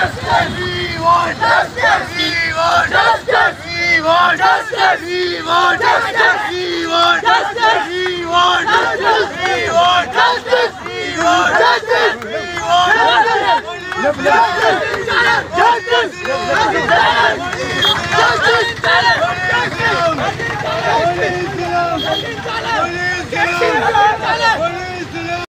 Justice! We want justice! We want justice! We want justice! We want justice! We want justice! We want justice! We want justice! We want justice! We want justice! Justice! Justice! Justice! Justice! Justice!